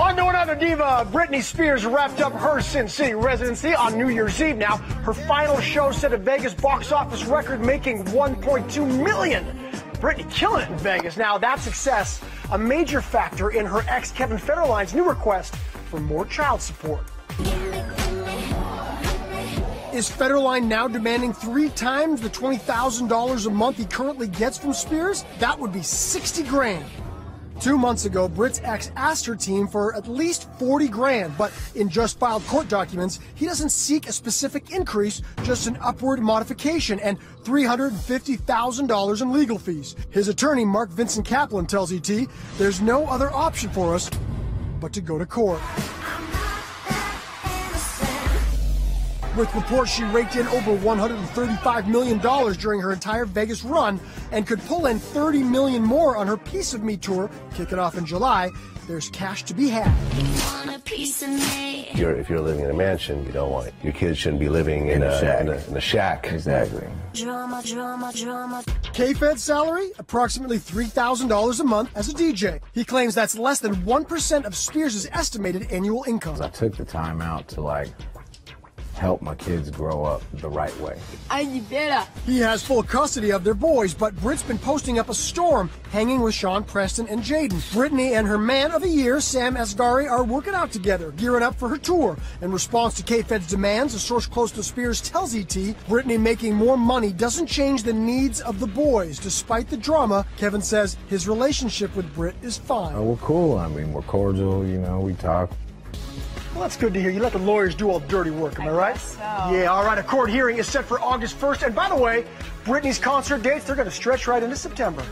Oh, weather diva uh, Britney Spears wrapped up her Sin City residency on New Year's Eve. Now, her final show set a Vegas box office record, making 1.2 million. Britney killing it in Vegas. Now, that success, a major factor in her ex Kevin Federline's new request for more child support. Is Federline now demanding three times the $20,000 a month he currently gets from Spears? That would be 60 grand. Two months ago, Brit's ex asked her team for at least 40 grand, but in just filed court documents, he doesn't seek a specific increase, just an upward modification and $350,000 in legal fees. His attorney, Mark Vincent Kaplan, tells ET there's no other option for us but to go to court. With reports she raked in over $135 million during her entire Vegas run and could pull in 30 million more on her Piece of Me tour, kicking off in July. There's cash to be had. You're, if you're living in a mansion, you don't want your kids shouldn't be living in, in, a, a, shack. In, a, in a shack. Exactly. Drama, drama, drama. K-Fed's salary, approximately $3,000 a month as a DJ. He claims that's less than 1% of Spears' estimated annual income. I took the time out to like help my kids grow up the right way. He has full custody of their boys, but Brit's been posting up a storm, hanging with Sean Preston and Jayden. Britney and her man of the year, Sam Asghari, are working out together, gearing up for her tour. In response to K-Fed's demands, a source close to Spears tells ET, Britney making more money doesn't change the needs of the boys. Despite the drama, Kevin says his relationship with Brit is fine. Oh, we're cool. I mean, we're cordial, you know, we talk. Well, that's good to hear. You let the lawyers do all the dirty work, am I, I right? So. Yeah, all right. A court hearing is set for August 1st. And by the way, Britney's concert dates, they're going to stretch right into September.